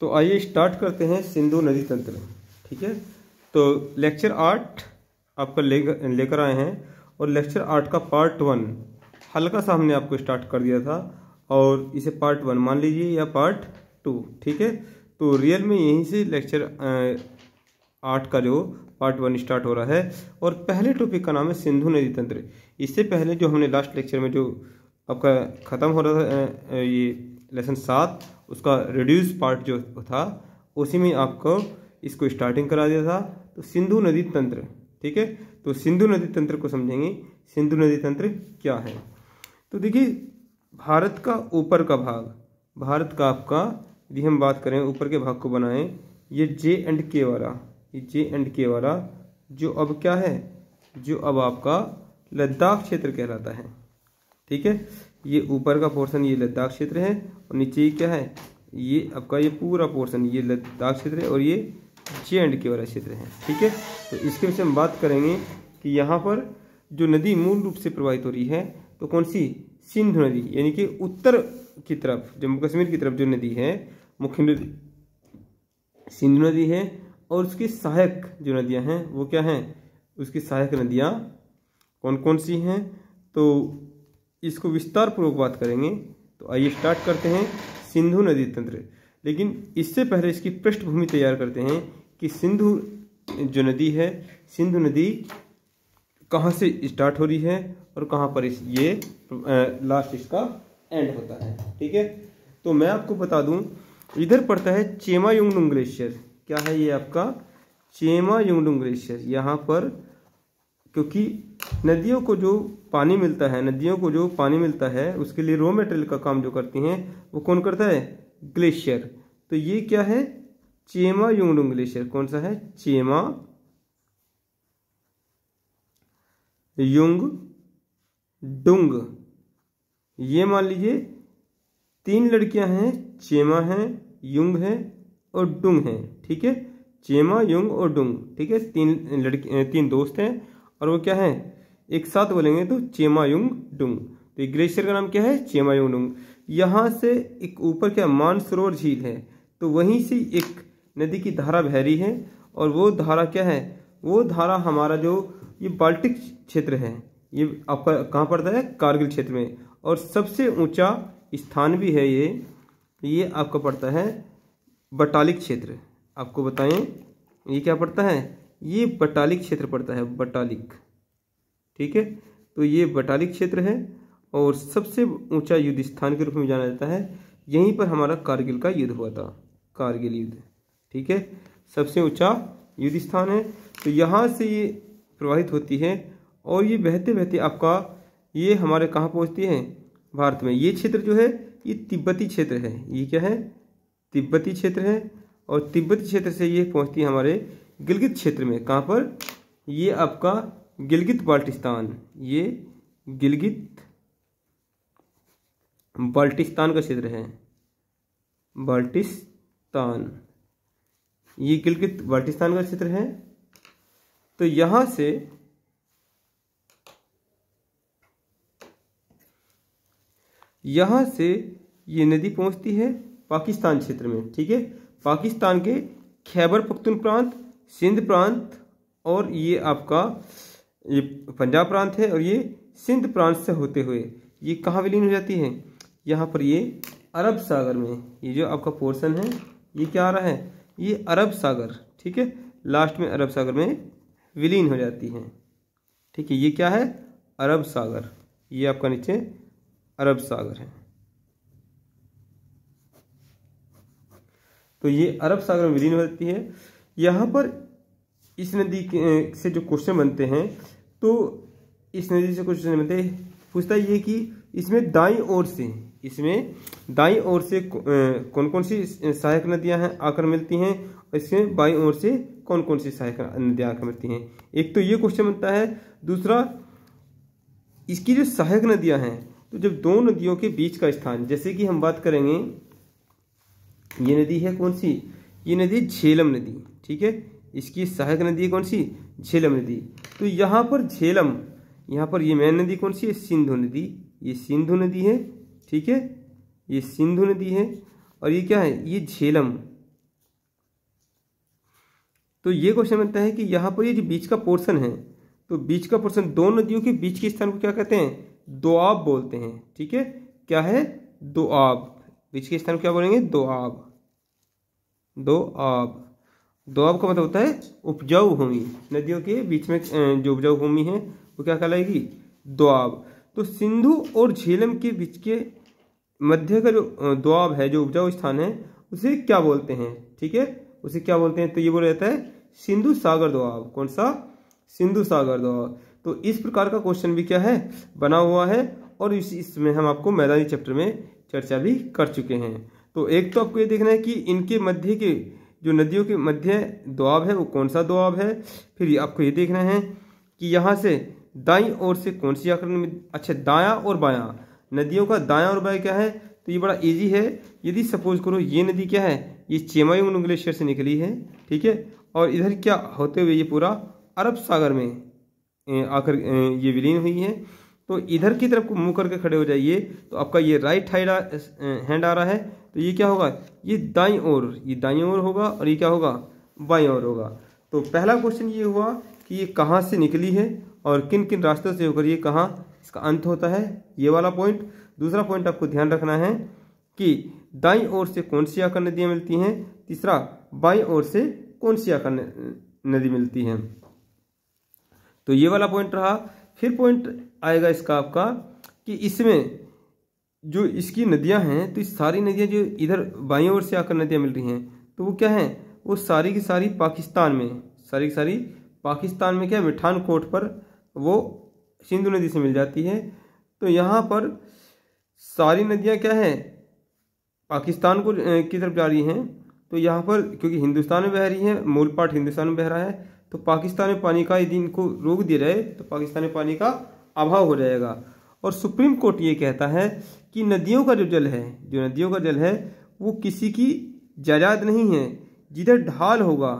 तो आइए स्टार्ट करते हैं सिंधु नदी तंत्र। ठीक है? तो लेक्चर आठ आपका लेकर आए हैं और लेक्चर आठ का पार्ट वन हल्का सा हमने आपको स्टार्ट कर दिया था और इसे पार्ट वन मान लीजिए या पार्ट टू ठीक है? तो रियल में यहीं से लेक्चर आठ का जो पार्ट वन स्टार्ट हो रहा है और पहले टॉपिक का नाम है सिंधु नदी तंत्र। इससे पहले जो हमने लास्ट लेक्चर में जो आपका ख़त्म हो रहा था ये लेसन सात उसका रिड्यूस पार्ट जो था, उसी में आपको इसको स्टार्टिंग करा दिया था। तो सिंधु नदी तंत्र, ठीक है? तो सिंधु नदी तंत्र को समझेंगे। सिंधु नदी तंत्र क्या है? तो देखिए, भारत का ऊपर का भाग, भारत का आपका, यदि हम बात करें, ऊपर के भाग को बनाएँ, ये जे एंड के वाला, ये जे एंड के वाला, जो अब क्या है? जो अब आपका लद्दाख क्षेत्र कहलाता है, ठीक है? ये ऊपर का पोर्शन ये लद्दाख क्षेत्र है और नीचे क्या है? ये आपका ये पूरा पोर्शन ये लद्दाख क्षेत्र है और ये जे एंड के वाला क्षेत्र है, ठीक है? तो इसके विषय हम बात करेंगे कि यहाँ पर जो नदी मूल रूप से प्रवाहित हो रही है तो कौन सी? सिंधु नदी, यानी कि उत्तर की तरफ़, जम्मू कश्मीर की तरफ़ जो नदी है, मुख्य नदी सिंधु नदी है और उसकी सहायक जो नदियाँ हैं, वो क्या हैं? उसकी सहायक नदियाँ कौन कौन सी हैं? तो इसको विस्तार पूर्वक बात करेंगे तो आइए स्टार्ट करते हैं सिंधु नदी तंत्र। लेकिन इससे पहले इसकी पृष्ठभूमि तैयार करते हैं कि सिंधु जो नदी है, सिंधु नदी कहाँ से स्टार्ट हो रही है और कहाँ पर इस ये लास्ट इसका एंड होता है, ठीक है? तो मैं आपको बता दूँ, इधर पड़ता है चेमा युंगडुंग ग्लेशियर। क्या है ये आपका? चेमा युंगडुंग ग्लेशियर। यहाँ पर, क्योंकि नदियों को जो पानी मिलता है, नदियों को जो पानी मिलता है, उसके लिए रॉ मटेरियल का काम जो करती हैं, वो कौन करता है? ग्लेशियर तो ये क्या है? चेमा युंगडुंग ग्लेशियर कौन सा है? चेमा युंग डुंग ये मान लीजिए, तीन लड़कियाँ हैं, चेमा हैं, युंग है और डुंग है, ठीक है? चेमा, युंग और डुंग, ठीक है? तीन लड़की, तीन दोस्त हैं और वो क्या है? एक साथ बोलेंगे तो चेमायुंग डुंग। तो ये ग्लेशियर का नाम क्या है? चेमायुंग डुंग। यहाँ से एक ऊपर क्या मानसरोवर झील है। तो वहीं से एक नदी की धारा बह रही है और वो धारा क्या है? वो धारा हमारा जो ये बाल्टिक क्षेत्र है। ये आपका कहाँ पड़ता है? कारगिल क्षेत्र में। और सबसे ऊँचा स्थान भी है ये। ये आपका पड़ता है बटालिक क्षेत्र। आपको बताएँ, ये क्या पड़ता है? ये बटालिक क्षेत्र पड़ता है, बटालिक। ठीक है? तो ये बटालिक क्षेत्र है और सबसे ऊँचा युद्ध स्थान के रूप में जाना जाता है। यहीं पर हमारा कारगिल का युद्ध हुआ था। कारगिल युद्ध, ठीक है? सबसे ऊँचा युद्ध स्थान है। तो यहाँ से ये प्रवाहित होती है और ये बहते बहते आपका, ये हमारे कहाँ पहुँचती है? भारत में। ये क्षेत्र जो है, ये तिब्बती क्षेत्र है। ये क्या है? तिब्बती क्षेत्र है और तिब्बती क्षेत्र से ये पहुँचती है हमारे गिलगित क्षेत्र में। कहाँ पर? ये आपका गिलगित बाल्टिस्तान, ये गिलगित बाल्टिस्तान का क्षेत्र है। बाल्टिस्तान, ये गिलगित बाल्टिस्तान का क्षेत्र है। तो यहाँ से यहाँ से ये नदी पहुँचती है पाकिस्तान क्षेत्र में, ठीक है? पाकिस्तान के खैबर पख्तून प्रांत, सिंध प्रांत और ये आपका ये पंजाब प्रांत है और ये सिंध प्रांत से होते हुए ये कहाँ विलीन हो जाती है? यहाँ पर ये अरब सागर में ये जो आपका पोर्शन है, ये क्या आ रहा है? ये अरब सागर, ठीक है? लास्ट में अरब सागर में विलीन हो जाती है। ठीक है, ये क्या है? अरब सागर, ये आपका नीचे अरब सागर है। तो ये अरब सागर में विलीन हो जाती है। यहाँ पर इस नदी से जो क्वेश्चन बनते हैं तो इस नदी से क्वेश्चन बनते पूछता ये कि इसमें दाई ओर से, इसमें दाई ओर से कौन कौन सी सहायक नदियाँ हैं, आकर मिलती हैं, और इसमें बाई ओर से कौन कौन सी सहायक नदियाँ आकर मिलती हैं। एक तो ये क्वेश्चन बनता है, दूसरा, इसकी जो सहायक नदियाँ हैं तो जब दो नदियों के बीच का स्थान, जैसे कि हम बात करेंगे, ये नदी है कौन सी? ये नदी झेलम नदी, ठीक है? इसकी सहायक नदी कौन सी? झेलम नदी। तो यहाँ पर झेलम, यहाँ पर ये मेन नदी कौन सी है? सिंधु नदी। ये सिंधु नदी है, ठीक है? ये सिंधु नदी है और ये क्या है? ये झेलम। तो ये क्वेश्चन बनता है कि यहाँ पर ये जो बीच का पोर्शन है तो बीच का पोर्शन दो नदियों के बीच के स्थान को क्या कहते हैं? दोआब बोलते हैं, ठीक है? क्या है? दोआब। बीच के स्थान को क्या बोलेंगे? दोआब। दोआब। दोआब का मतलब होता है उपजाऊ भूमि। नदियों के बीच में जो उपजाऊ भूमि है, वो क्या कहलाएगी? दोआब। तो सिंधु और झेलम के बीच के मध्य का जो दोआब है, जो उपजाऊ स्थान है, उसे क्या बोलते हैं? ठीक है? उसे क्या बोलते हैं? तो ये बोला जाता है सिंधु सागर दोआब। कौन सा? सिंधु सागर दोआब। तो इस प्रकार का क्वेश्चन भी क्या है? बना हुआ है और इस, इसमें हम आपको मैदानी चैप्टर में चर्चा भी कर चुके हैं। तो एक तो आपको ये देखना है कि इनके मध्य के जो नदियों के मध्य दोआब है, वो कौन सा दोआब है? फिर आपको ये देखना है कि यहाँ से दाई ओर से कौन सी आकृति अच्छा दाया और बायां। नदियों का दाया और बाया क्या है? तो ये बड़ा इजी है। यदि सपोज़ करो ये नदी क्या है? ये चेमायुंग ग्लेशियर से निकली है, ठीक है? और इधर क्या होते हुए ये पूरा अरब सागर में आकर ये विलीन हुई है। तो इधर की तरफ़ मुँह करके खड़े हो जाइए। तो आपका ये राइट हैंड आ रहा है। तो ये क्या होगा? ये दाई ओर, ये दाई ओर होगा और ये क्या होगा? बाई ओर होगा। तो पहला क्वेश्चन ये हुआ कि ये कहाँ से निकली है और किन किन रास्तों से होकर ये कहाँ इसका अंत होता है? ये वाला पॉइंट दूसरा पॉइंट आपको ध्यान रखना है कि दाई ओर से कौन सी आकर नदियाँ मिलती हैं? तीसरा, बाई ओर से कौन सी आकर नदी मिलती है? तो ये वाला पॉइंट रहा। फिर पॉइंट आएगा इसका आपका कि इसमें जो इसकी नदियाँ हैं तो इस सारी नदियाँ जो इधर बाई ओर से आकर नदियाँ मिल रही हैं तो वो क्या हैं? वो सारी की सारी पाकिस्तान में सारी की सारी पाकिस्तान में क्या मिठान कोट पर वो सिंधु नदी से मिल जाती है। तो यहाँ पर सारी नदियाँ क्या हैं? पाकिस्तान को की तरफ़ जा रही हैं। तो यहाँ पर क्योंकि हिंदुस्तान में बह रही है, मूल पार्ट हिंदुस्तान में बह रहा है तो पाकिस्तान में पानी का यदि इनको रोक दिया जाए तो पाकिस्तान में पानी का अभाव हो जाएगा। और सुप्रीम कोर्ट ये कहता है कि नदियों का जो जल है, जो नदियों का जल है, वो किसी की जायदाद नहीं है। जिधर ढाल होगा,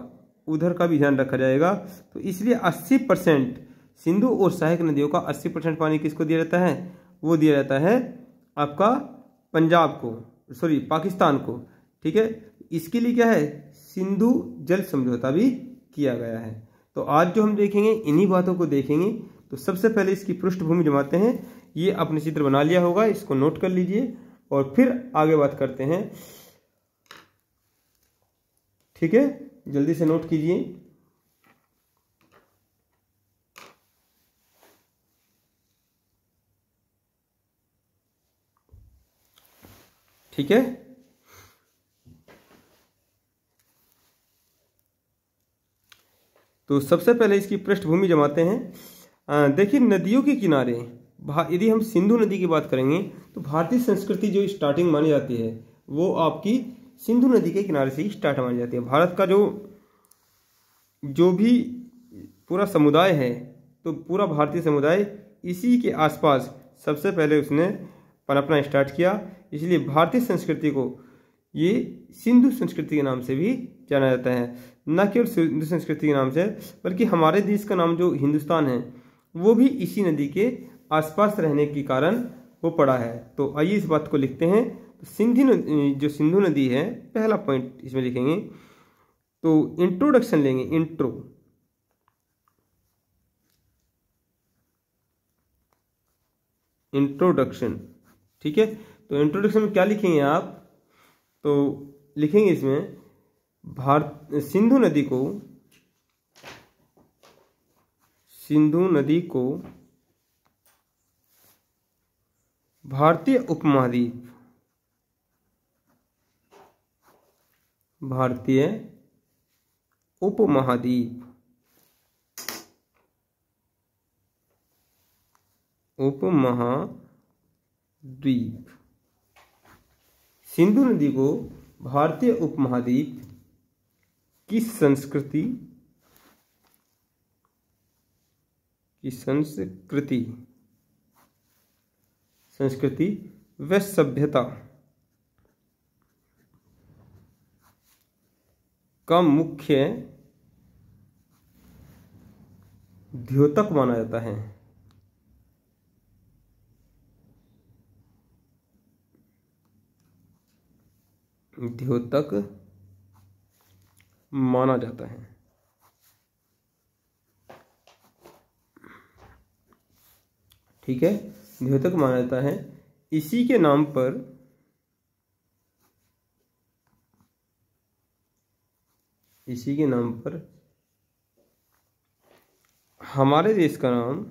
उधर का भी ध्यान रखा जाएगा। तो इसलिए 80 परसेंट सिंधु और सहायक नदियों का 80 परसेंट पानी किसको दिया जाता है? वो दिया जाता है आपका पंजाब को, सॉरी, पाकिस्तान को। ठीक है? इसके लिए क्या है? सिंधु जल समझौता भी किया गया है। तो आज जो हम देखेंगे, इन्हीं बातों को देखेंगे तो सबसे पहले इसकी पृष्ठभूमि जमाते हैं। ये अपने चित्र बना लिया होगा, इसको नोट कर लीजिए और फिर आगे बात करते हैं। ठीक है? जल्दी से नोट कीजिए। ठीक है? तो सबसे पहले इसकी पृष्ठभूमि जमाते हैं। देखिए नदियों के किनारे। यदि हम सिंधु नदी की बात करेंगे तो भारतीय संस्कृति जो स्टार्टिंग मानी जाती है, वो आपकी सिंधु नदी के किनारे से ही स्टार्ट मानी जाती है। भारत का जो जो भी पूरा समुदाय है तो पूरा भारतीय समुदाय इसी के आसपास सबसे पहले उसने पनपना स्टार्ट किया। इसलिए भारतीय संस्कृति को ये सिंधु संस्कृति के नाम से भी जाना जाता है। न केवल सिंधु संस्कृति के नाम से, बल्कि हमारे देश का नाम जो हिंदुस्तान है, वो भी इसी नदी के आसपास रहने के कारण वो पड़ा है। तो आइए इस बात को लिखते हैं। तो सिंधु जो सिंधु नदी है, पहला पॉइंट इसमें लिखेंगे। तो इंट्रोडक्शन लेंगे इंट्रो इंट्रोडक्शन ठीक है? तो इंट्रोडक्शन में क्या लिखेंगे आप? तो लिखेंगे इसमें, भारत, सिंधु नदी को, सिंधु नदी को भारतीय उपमहाद्वीप। भारतीय उपमहाद्वीप। उपमहाद्वीप। सिंधु नदी को भारतीय उपमहाद्वीप की संस्कृति की संस्कृति। संस्कृति व सभ्यता। का मुख्य द्योतक माना जाता है। द्योतक माना जाता है। ठीक है? द्योतक माना जाता है। इसी के नाम पर इसी के नाम पर हमारे देश का नाम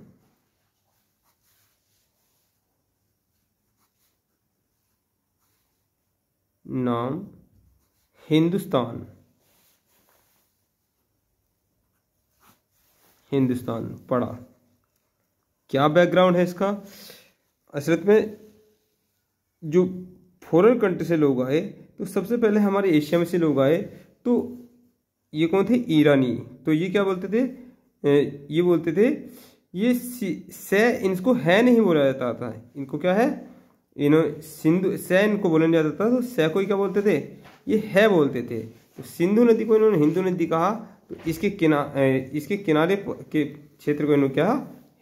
नाम हिंदुस्तान। हिंदुस्तान पढ़ा क्या बैकग्राउंड है इसका? असरत में जो फॉरेन कंट्री से लोग आए तो सबसे पहले हमारे एशिया में से लोग आए तो ये कौन थे? ईरानी। तो ये क्या बोलते थे? ये बोलते थे, ये से इनको है नहीं बोला जाता था। इनको क्या है? इन्हों, सिंधु, से इनको बोला नहीं जाता था तो से को क्या बोलते थे? ये है बोलते थे। तो सिंधु नदी को इन्होंने हिंदू नदी कहा तो इसके किना इसके किनारे के क्षेत्र को इन्होंने क्या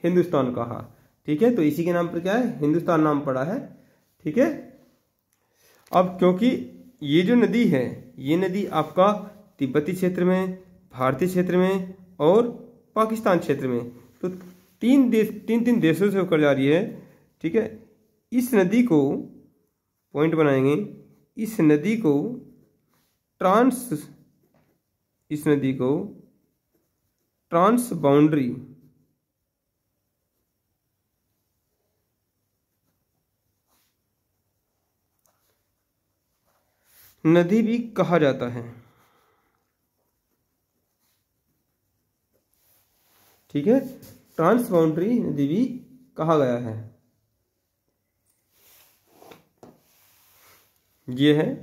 हिंदुस्तान कहा। ठीक है तो इसी के नाम पर क्या है? हिंदुस्तान नाम पड़ा है। ठीक है? अब क्योंकि ये जो नदी है, ये नदी आपका तिब्बती क्षेत्र में, भारतीय क्षेत्र में और पाकिस्तान क्षेत्र में तो तीन देश तीन तीन देशों से होकर जा रही है। ठीक है? इस नदी को पॉइंट बनाएँगे। इस नदी को ट्रांस इस नदी को ट्रांस बाउंड्री नदी भी कहा जाता है। ठीक है? ट्रांस बाउंड्री नदी भी कहा गया है। ये है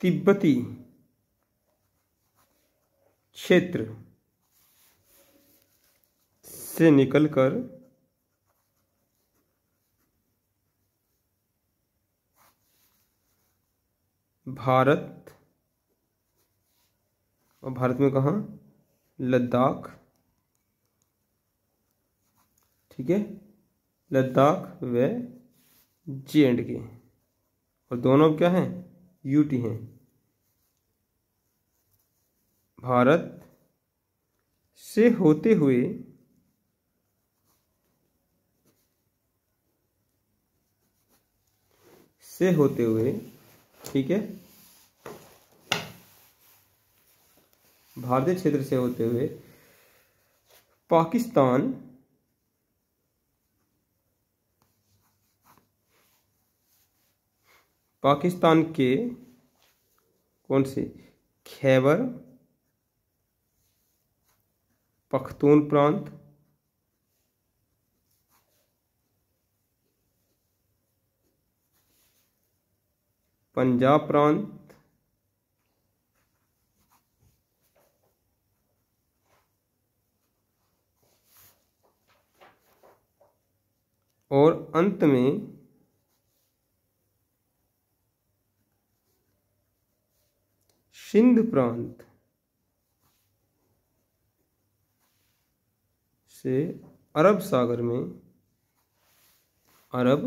तिब्बती क्षेत्र से निकलकर भारत, और भारत में कहा? लद्दाख। ठीक है? लद्दाख व जे एंड के और दोनों क्या हैं? यूटी हैं। भारत से होते हुए से होते हुए ठीक है? भारतीय क्षेत्र से होते हुए पाकिस्तान पाकिस्तान के कौन से? खैबर पख्तून प्रांत पंजाब प्रांत। और अंत में सिंध प्रांत से अरब सागर में अरब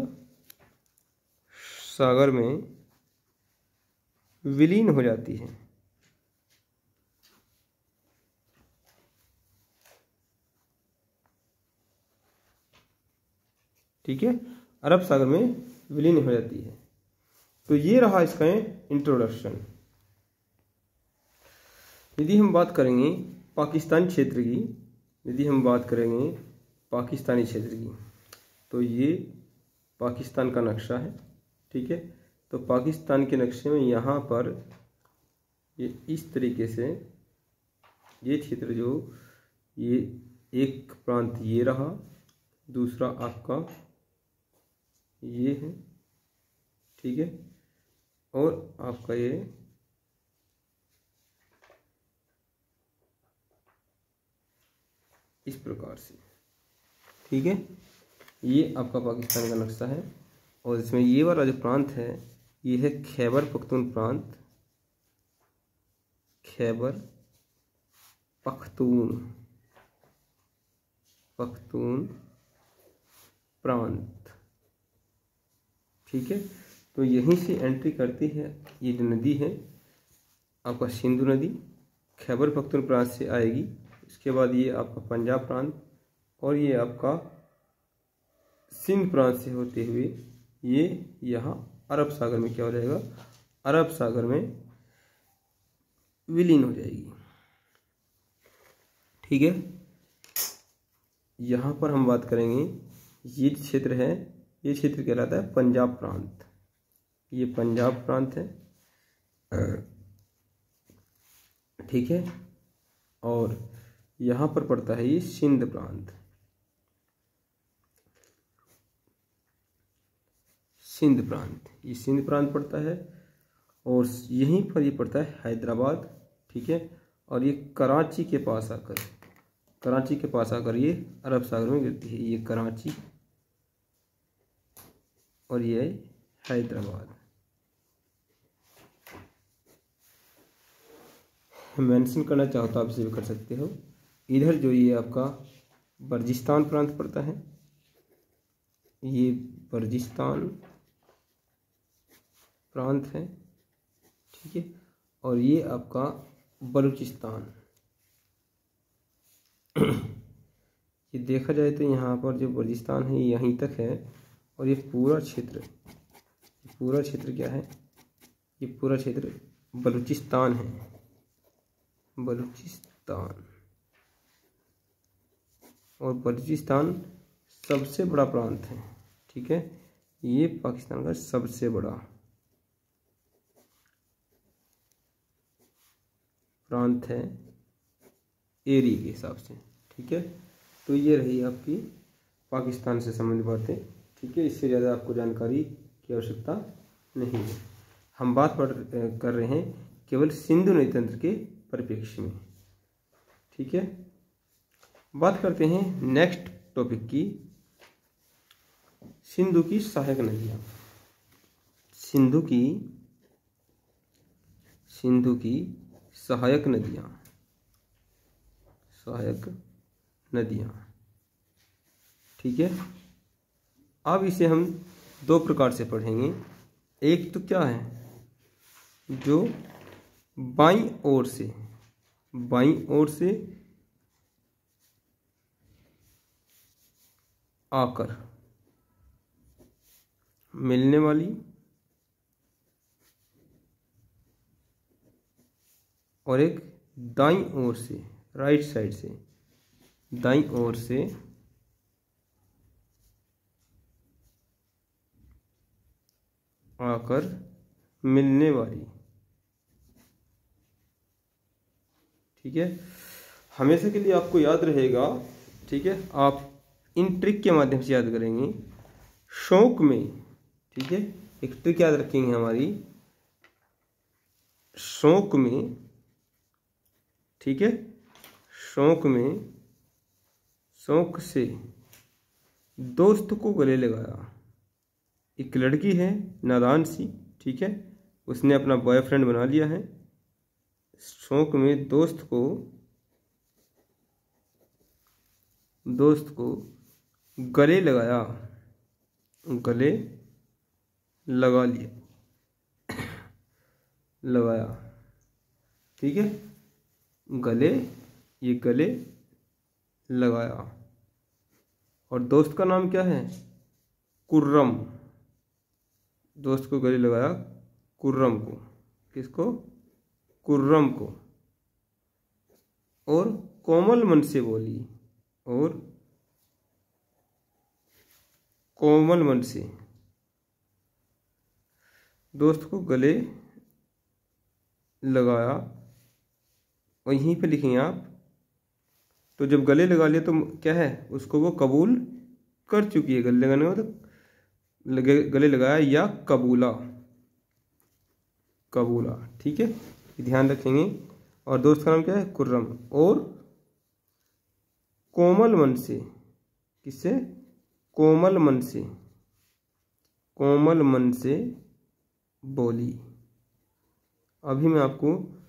सागर में विलीन हो जाती है। ठीक है? अरब सागर में विलीन हो जाती है। तो ये रहा इसका इंट्रोडक्शन यदि हम बात करेंगे पाकिस्तान क्षेत्र की, यदि हम बात करेंगे पाकिस्तानी क्षेत्र की तो ये पाकिस्तान का नक्शा है, ठीक है? तो पाकिस्तान के नक्शे में यहाँ पर ये इस तरीके से ये क्षेत्र जो ये एक प्रांत ये रहा, दूसरा आपका ये है, ठीक है? और आपका ये इस प्रकार से, ठीक है? ये आपका पाकिस्तान का नक्शा है और इसमें ये वाला जो प्रांत है ये है खैबर पख्तून प्रांत। खैबर पख्तून। पख्तून प्रांत। ठीक है? तो यहीं से एंट्री करती है। ये जो नदी है, आपका सिंधु नदी, खैबर पख्तून प्रांत से आएगी। इसके बाद ये आपका पंजाब प्रांत और ये आपका सिंध प्रांत से होते हुए ये यहाँ अरब सागर में क्या हो जाएगा? अरब सागर में विलीन हो जाएगी। ठीक है? यहाँ पर हम बात करेंगे, ये क्षेत्र है, ये क्षेत्र कहलाता है पंजाब प्रांत। ये पंजाब प्रांत है। ठीक है? और यहाँ पर पड़ता है ये सिंध प्रांत। सिंध प्रांत। ये सिंध प्रांत पड़ता है और यहीं पर ये पड़ता है हैदराबाद, ठीक है? और ये कराची के पास आकर, कराची के पास आकर ये अरब सागर में गिरती है। ये कराची और ये हैदराबाद। मेंशन करना चाहो तो आप इसे भी कर सकते हो। इधर जो ये आपका बर्जिस्तान प्रांत पड़ता है, ये बर्जिस्तान प्रांत है, ठीक है? और ये आपका बलूचिस्तान। ये देखा जाए तो यहाँ पर जो बलूचिस्तान है यहीं तक है, और ये पूरा क्षेत्र पूरा क्षेत्र क्या है? ये पूरा क्षेत्र बलूचिस्तान है। बलूचिस्तान। और बलूचिस्तान सबसे बड़ा प्रांत है, ठीक है? ये पाकिस्तान का सबसे बड़ा। प्रांत है एरी के हिसाब से, ठीक है? तो ये रही आपकी पाकिस्तान से संबंधित बातें, ठीक है? इससे ज़्यादा आपको जानकारी की आवश्यकता नहीं है। हम बात कर रहे हैं केवल सिंधु नदी तंत्र के परिप्रेक्ष्य में, ठीक है? बात करते हैं नेक्स्ट टॉपिक की, सिंधु की सहायक नदियाँ। सिंधु की सिंधु की सहायक नदियाँ। सहायक नदियाँ। ठीक है? अब इसे हम दो प्रकार से पढ़ेंगे। एक तो क्या है? जो बाई ओर से, बाई ओर से आकर मिलने वाली और एक दाई ओर से राइट साइड से, दाई ओर से आकर मिलने वाली। ठीक है? हमेशा के लिए आपको याद रहेगा, ठीक है? आप इन ट्रिक के माध्यम से याद करेंगे। शौक में, ठीक है? एक ट्रिक याद रखेंगे हमारी। शौक में ठीक है? शौक में, शौक से दोस्त को गले लगाया। एक लड़की है, नादान सी, ठीक है? उसने अपना बॉयफ्रेंड बना लिया है। शौक में दोस्त को दोस्त को गले लगाया। गले लगा लिया। लगाया। ठीक है? गले, ये गले लगाया। और दोस्त का नाम क्या है? कुर्रम। दोस्त को गले लगाया कुर्रम को। किसको? कुर्रम को। और कोमल मन से बोली। और कोमल मन से। दोस्त को गले लगाया और यहीं पे लिखेंगे आप तो जब गले लगा लिया तो क्या है? उसको वो कबूल कर चुकी है। गले लगाने का तो लगे, गले लगाया या कबूला। कबूला, ठीक है? ध्यान रखेंगे। और दोस्त का नाम क्या है? कुर्रम। और कोमल मन से, किससे? कोमल मन से, कोमल मन से बोली। अभी मैं आपको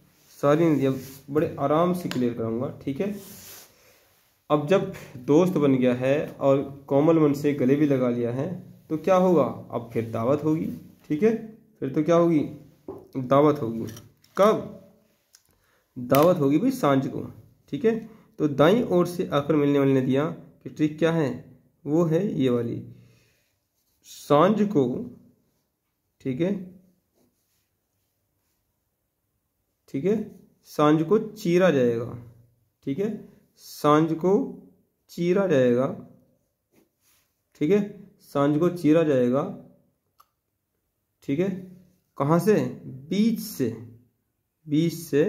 सारी नदियाँ बड़े आराम से क्लियर कराऊँगा, ठीक है? अब जब दोस्त बन गया है और कोमल मन से गले भी लगा लिया है तो क्या होगा? अब फिर दावत होगी, ठीक है? फिर तो क्या होगी? दावत होगी। कब? दावत होगी भाई साँझ को, ठीक है? तो दाई ओर से आकर मिलने वाली नदियाँ कि ट्रिक क्या है? वो है ये वाली। साँझ को, ठीक है? ठीक है? साँझ को चीरा जाएगा। ठीक है? साँझ को चीरा जाएगा। ठीक है? साँझ को चीरा जाएगा। ठीक है? कहाँ से? बीच से। बीच से,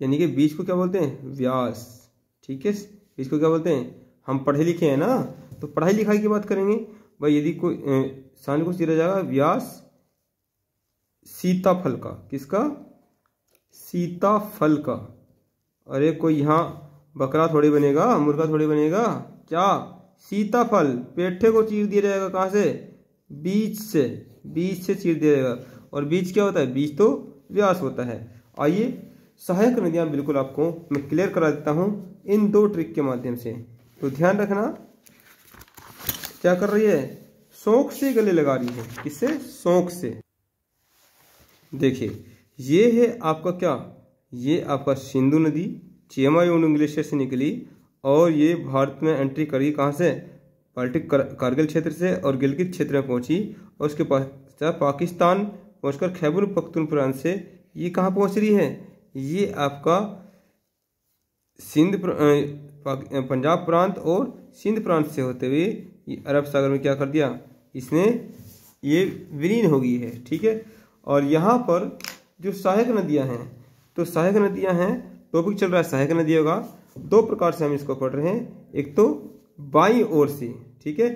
यानी कि बीच को क्या बोलते हैं? व्यास। ठीक है? बीच को क्या बोलते हैं? हम पढ़े लिखे हैं ना? तो पढ़ाई लिखाई की बात करेंगे। भाई, यदि कोई साँझ को चीरा जाएगा, व्यास, सीताफल का। किसका? सीताफल का। अरे कोई यहाँ बकरा थोड़ी बनेगा, मुर्गा थोड़ी बनेगा? क्या? सीताफल पेठे को चीर दिया जाएगा कहाँ से? बीच से बीच से चीर दिया जाएगा। और बीच क्या होता है? बीच तो व्यास होता है। आइए सहायक नदियाँ बिल्कुल आपको मैं क्लियर करा देता हूँ इन दो ट्रिक के माध्यम से। तो ध्यान रखना, क्या कर रही है? शौक से गले लगा रही है। किससे? शौक से। देखिए ये है आपका क्या? ये आपका सिंधु नदी चेमा चियमायून ग्लेशियर से निकली और ये भारत में एंट्री करी कहाँ से? बाल्टिक कारगिल क्षेत्र से और गिलगित क्षेत्र में पहुँची और उसके पश्चात पाकिस्तान पहुंचकर खैबर पख्तूनख्वा से ये कहाँ पहुँच रही है? ये आपका सिंध पंजाब प्रांत और सिंध प्रांत से होते हुए ये अरब सागर में क्या कर दिया? इसने ये विलीन हो गई है, ठीक है? और यहाँ पर जो सहायक नदियाँ हैं तो सहायक नदियाँ हैं, टॉपिक चल रहा है सहायक नदियों का। दो प्रकार से हम इसको पढ़ रहे हैं। एक तो बाई ओर से, ठीक है?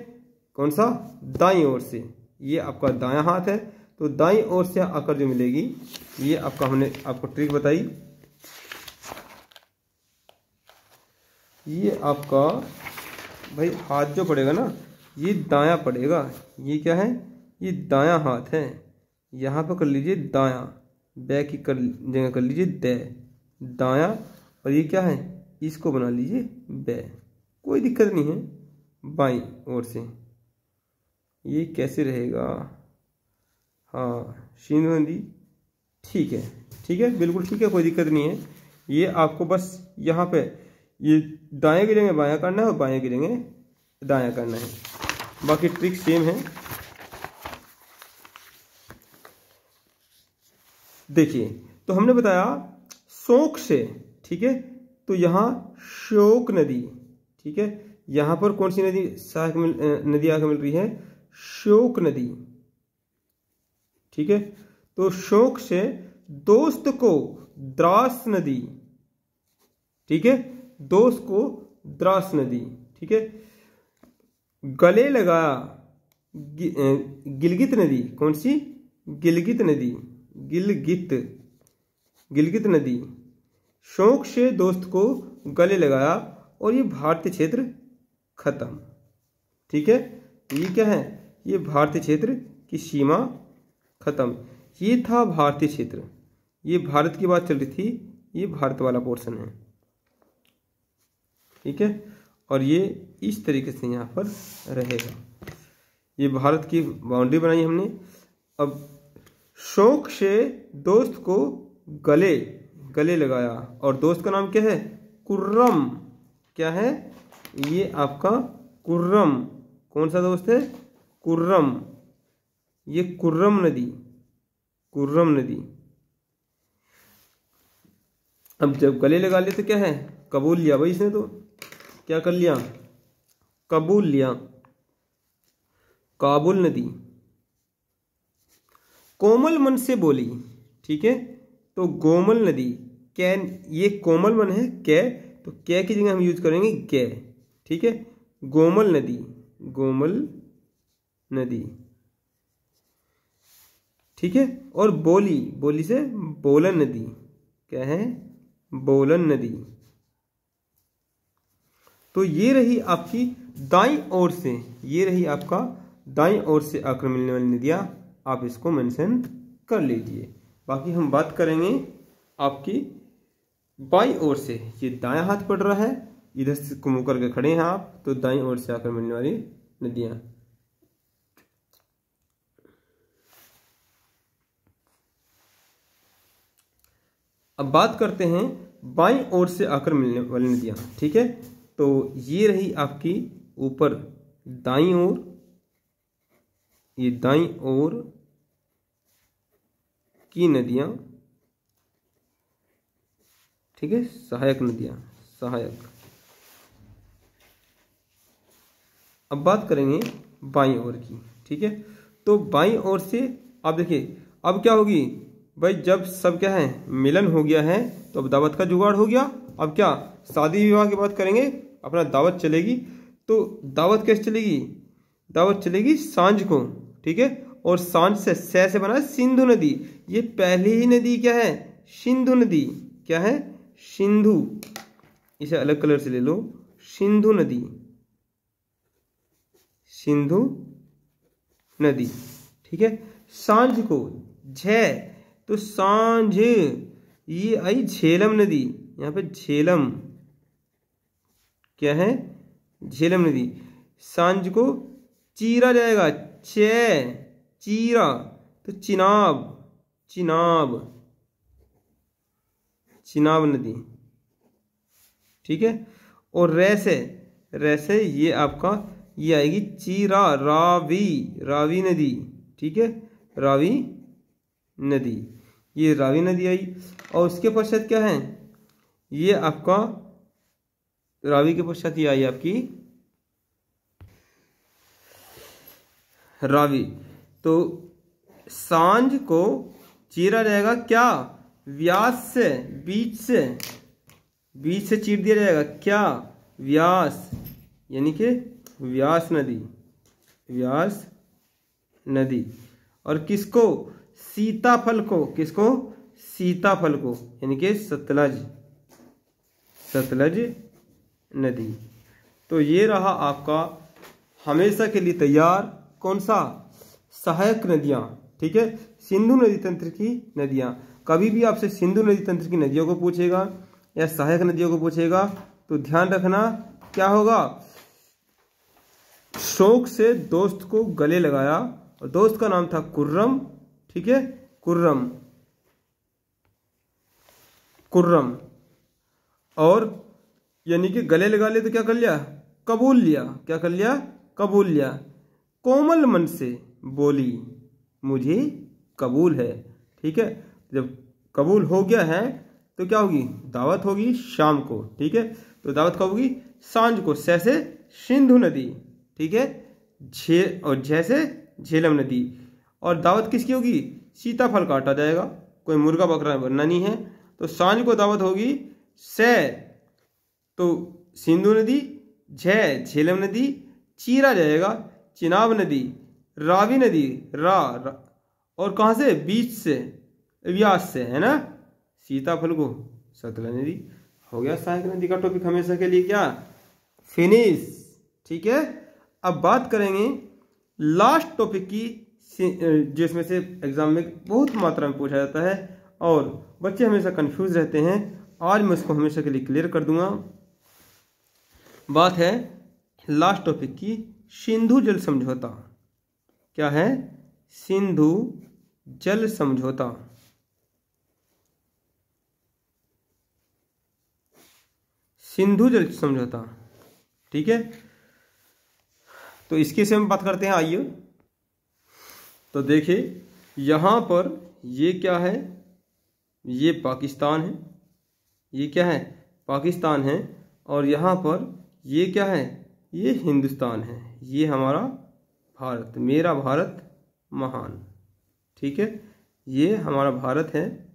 कौन सा? दाई ओर से। ये आपका दाया हाथ है। तो दाई ओर से आकर जो मिलेगी, ये आपका हमने आपको ट्रिक बताई। ये आपका, भाई, हाथ जो पड़ेगा ना, ये दाया पड़ेगा। ये क्या है? ये दाया हाथ है। यहाँ पर कर लीजिए दाया। बै की कर जगह कर लीजिए दे, दाया, और ये क्या है? इसको बना लीजिए बै। कोई दिक्कत नहीं है, बाई ओर से। ये कैसे रहेगा? हाँ सिंधु नदी, ठीक है ठीक है, बिल्कुल ठीक है, कोई दिक्कत नहीं है। ये आपको बस यहाँ पे, ये दाएँ गिरेंगे बायां करना है और बाएँ गिरेंगे दायां करना है। बाकी ट्रिक सेम है। देखिए तो हमने बताया शोक से, ठीक है? तो यहाँ शोक नदी, ठीक है? यहाँ पर कौन सी नदी सहायक नदी आकर मिल रही है? शोक नदी, ठीक है? तो शोक से दोस्त को द्रास नदी, ठीक है? दोस्त को द्रास नदी, ठीक है? गले लगाया गिलगित नदी, कौन सी? गिलगित नदी। गिलगित गिलगित नदी। शौक से दोस्त को गले लगाया और ये भारतीय क्षेत्र खत्म। ठीक है? ये क्या है? ये भारतीय क्षेत्र की सीमा खत्म। ये था भारतीय क्षेत्र। ये भारत की बात चल रही थी। ये भारत वाला पोर्शन है। ठीक है? और ये इस तरीके से यहाँ पर रहेगा। ये भारत की बाउंड्री बनाई हमने। अब शौक से दोस्त को गले गले लगाया। और दोस्त का नाम क्या है? कुर्रम। क्या है? ये आपका कुर्रम। कौन सा दोस्त है? कुर्रम। ये कुर्रम नदी कुर्रम नदी। अब जब गले लगा लिए तो क्या है? कबूल लिया भाई इसने तो। क्या कर लिया? कबूल लिया। काबुल नदी। कोमल मन से बोली, ठीक है? तो गोमल नदी, कैन, ये कोमल मन है, कै तो कै की जगह हम यूज़ करेंगे कै, ठीक है? गोमल नदी गोमल नदी, ठीक है? और बोली बोली से बोलन नदी, क्या है? बोलन नदी। तो ये रही आपकी दाई ओर से, ये रही आपका दाई ओर से आकर मिलने वाली नदियाँ। आप इसको मेंशन कर लीजिए। बाकी हम बात करेंगे आपकी बाई ओर से। ये दाया हाथ पड़ रहा है, इधर से मुँह करके खड़े हैं आप तो दाई ओर से आकर मिलने वाली नदियाँ। अब बात करते हैं बाई ओर से आकर मिलने वाली नदियाँ, ठीक है? तो ये रही आपकी ऊपर दाई ओर, ये दाई ओर की नदियाँ? ठीक है, सहायक नदियाँ, सहायक। अब बात करेंगे बाई ओर की, ठीक है? तो बाई ओर से आप देखिए, अब क्या होगी? भाई, जब सब क्या है, मिलन हो गया है तो अब दावत का जुगाड़ हो गया। अब क्या? शादी विवाह की बात करेंगे, अपना दावत चलेगी। तो दावत कैसे चलेगी? दावत चलेगी साँझ को, ठीक है? और साँझ से सै से बना सिंधु नदी। ये पहली ही नदी क्या है? सिंधु नदी। क्या है? सिंधु। इसे अलग कलर से ले लो। सिंधु नदी। सिंधु नदी। ठीक है? साँझ को झे। तो साँझ, ये आई झेलम नदी। यहाँ पे झेलम। क्या है? झेलम नदी। साँझ को चीरा जाएगा। चे, चीरा। तो चिनाब। चिनाब। चिनाब नदी। ठीक है? और रैसे रैसे ये आपका, ये आएगी चीरा, रावी रावी नदी। ठीक है? रावी नदी। ये रावी नदी आई। और उसके पश्चात क्या है? ये आपका, रावी के पश्चात ये आई आपकी, रावी। तो साँझ को चीरा जाएगा क्या? व्यास से, बीच से। बीच से चीर दिया जाएगा क्या? व्यास। यानी कि व्यास नदी। व्यास नदी। और किसको? सीताफल को। किसको? सीताफल को। यानी कि सतलज। सतलज नदी। तो ये रहा आपका हमेशा के लिए तैयार कौन सा? सहायक नदियाँ। ठीक है? सिंधु नदी तंत्र की नदियाँ। कभी भी आपसे सिंधु नदी तंत्र की नदियों को पूछेगा या सहायक नदियों को पूछेगा तो ध्यान रखना, क्या होगा? शौक से दोस्त को गले लगाया, और दोस्त का नाम था कुर्रम, ठीक है? कुर्रम। कुर्रम। और यानी कि गले लगा ले तो क्या कर लिया? कबूल लिया। क्या कर लिया? कबूल लिया। कोमल मन से बोली। मुझे कबूल है। ठीक है? जब कबूल हो गया है तो क्या होगी? दावत होगी शाम को। ठीक है? तो दावत कब होगी? साँझ को सैसे सिंधु नदी। ठीक है? झे और जैसे झेलम नदी। और दावत किसकी होगी? सीताफल काटा जाएगा। कोई मुर्गा बकरा बनना नहीं है। तो साँझ को दावत होगी सै। तो सिंधु नदी, झे झेलम नदी, चीरा जाएगा, चिनाब नदी। रावी नदी रा, रा और कहाँ से? बीच से व्यास से है ना? सीताफल को सतला नदी। हो गया सहायक नदी का टॉपिक हमेशा के लिए क्या? फिनिश ठीक है? अब बात करेंगे लास्ट टॉपिक की जिसमें से एग्ज़ाम में बहुत मात्रा में पूछा जाता है और बच्चे हमेशा कंफ्यूज रहते हैं। आज मैं उसको हमेशा के लिए क्लियर कर दूँगा। बात है लास्ट टॉपिक की सिंधु जल समझौता। क्या है? सिंधु जल समझौता। सिंधु जल समझौता, ठीक है? तो इसके से हम बात करते हैं आइए। तो देखिए, यहाँ पर ये क्या है? ये पाकिस्तान है। ये क्या है? पाकिस्तान है। और यहाँ पर ये क्या है? ये हिंदुस्तान है। ये हमारा भारत, मेरा भारत महान। ठीक है? ये हमारा भारत है।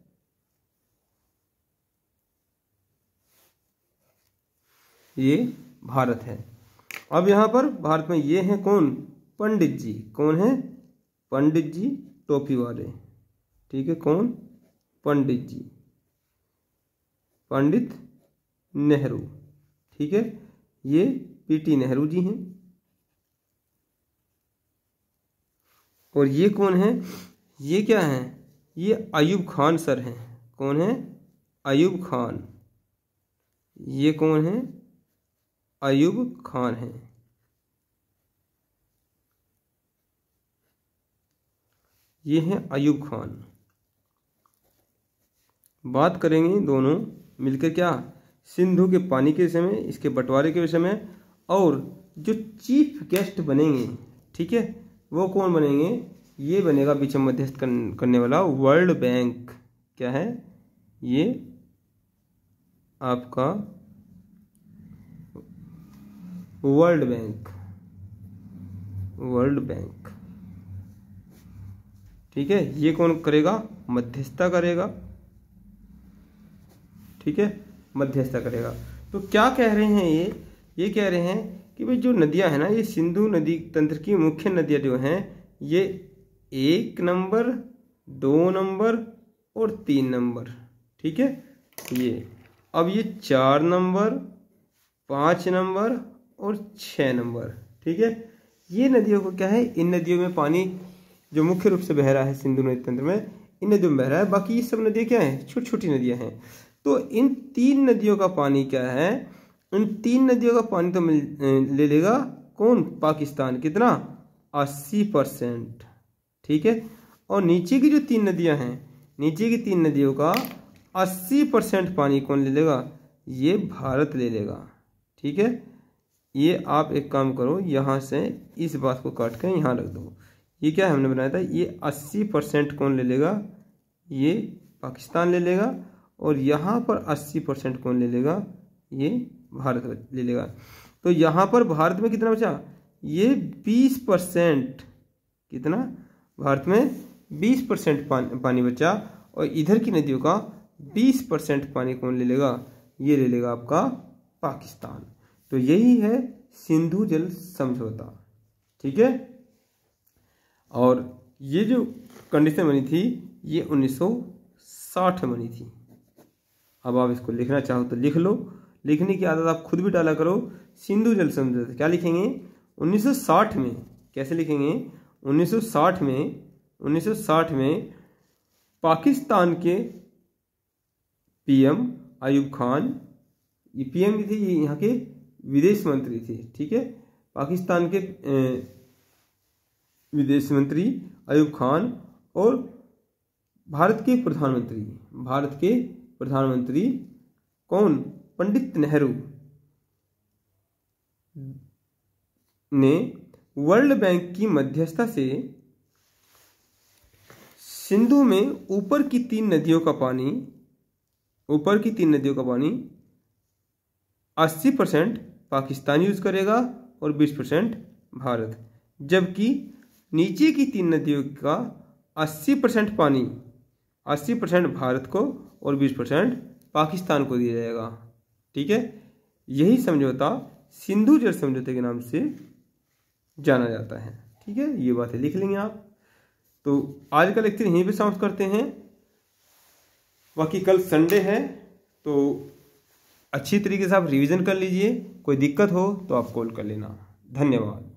ये भारत है। अब यहाँ पर भारत में ये हैं कौन? पंडित जी। कौन है? पंडित जी टोपी वाले। ठीक है? कौन? पंडित जी। पंडित नेहरू। ठीक है? ये पीटी नेहरू जी हैं। और ये कौन है? ये क्या है? ये अयूब खान सर हैं। कौन है? अयूब खान। ये कौन है? अयूब खान है। ये हैं अयूब खान। बात करेंगे दोनों मिलकर क्या? सिंधु के पानी के में इसके बंटवारे के विषय में और जो चीफ गेस्ट बनेंगे, ठीक है? वो कौन बनेंगे? ये बनेगा बीच में मध्यस्थ करने वाला वर्ल्ड बैंक क्या है? ये आपका वर्ल्ड बैंक वर्ल्ड बैंक ठीक है? ये कौन करेगा? मध्यस्थता करेगा। ठीक है? मध्यस्थता करेगा। तो क्या कह रहे हैं ये? ये कह रहे हैं कि भाई जो नदियाँ हैं ना, ये सिंधु नदी तंत्र की मुख्य नदियाँ जो हैं, ये एक नंबर, दो नंबर और तीन नंबर, ठीक है? ये, अब ये चार नंबर, पाँच नंबर और छः नंबर, ठीक है? ये नदियों को क्या है? इन नदियों में पानी जो मुख्य रूप से बह रहा है सिंधु नदी तंत्र में, इन नदियों में बह रहा है। बाकी ये सब नदियाँ क्या हैं? छोटी छोटी नदियाँ हैं। तो इन तीन नदियों का पानी क्या है? इन तीन नदियों का पानी तो मिल ले लेगा कौन? पाकिस्तान। कितना? अस्सी परसेंट। ठीक है? और नीचे की जो तीन नदियाँ हैं, नीचे की तीन नदियों का अस्सी परसेंट पानी कौन ले लेगा? ये भारत ले लेगा। ठीक है? ये आप एक काम करो, यहाँ से इस बात को काट कर यहाँ रख दो। ये क्या हमने बनाया था? ये अस्सी परसेंट कौन ले लेगा? ये पाकिस्तान ले लेगा। और यहाँ पर अस्सी परसेंट कौन ले लेगा? ये भारत ले लेगा। तो यहाँ पर भारत में कितना बचा? ये बीस परसेंट कितना? भारत में बीस परसेंट पानी, बचा और इधर की नदियों का बीस परसेंट पानी कौन ले लेगा? ये ले लेगा आपका पाकिस्तान। तो यही है सिंधु जल समझौता ठीक है? और ये जो कंडीशन बनी थी ये 1960 में बनी थी। अब आप इसको लिखना चाहो तो लिख लो। लिखने की आदत आप खुद भी डाला करो। सिंधु जल समझौता क्या लिखेंगे? 1960 में। कैसे लिखेंगे? 1960 में 1960 में पाकिस्तान के पीएम अयूब खान, ये पीएम भी थे, ये यहाँ के विदेश मंत्री थे, ठीक है? पाकिस्तान के विदेश मंत्री अयूब खान और भारत के प्रधानमंत्री। भारत के प्रधानमंत्री कौन? पंडित नेहरू ने वर्ल्ड बैंक की मध्यस्थता से सिंधु में ऊपर की तीन नदियों का पानी, ऊपर की तीन नदियों का पानी 80 परसेंट पाकिस्तान यूज़ करेगा और 20 परसेंट भारत, जबकि नीचे की तीन नदियों का 80 परसेंट पानी 80 परसेंट भारत को और 20 परसेंट पाकिस्तान को दिया जाएगा। ठीक है? यही समझौता सिंधु जल समझौते के नाम से जाना जाता है। ठीक है? ये बातें लिख लेंगे आप। तो आज का लेक्चर यहीं पे समाप्त करते हैं। बाकी कल संडे है तो अच्छी तरीके से आप रिवीजन कर लीजिए। कोई दिक्कत हो तो आप कॉल कर लेना। धन्यवाद।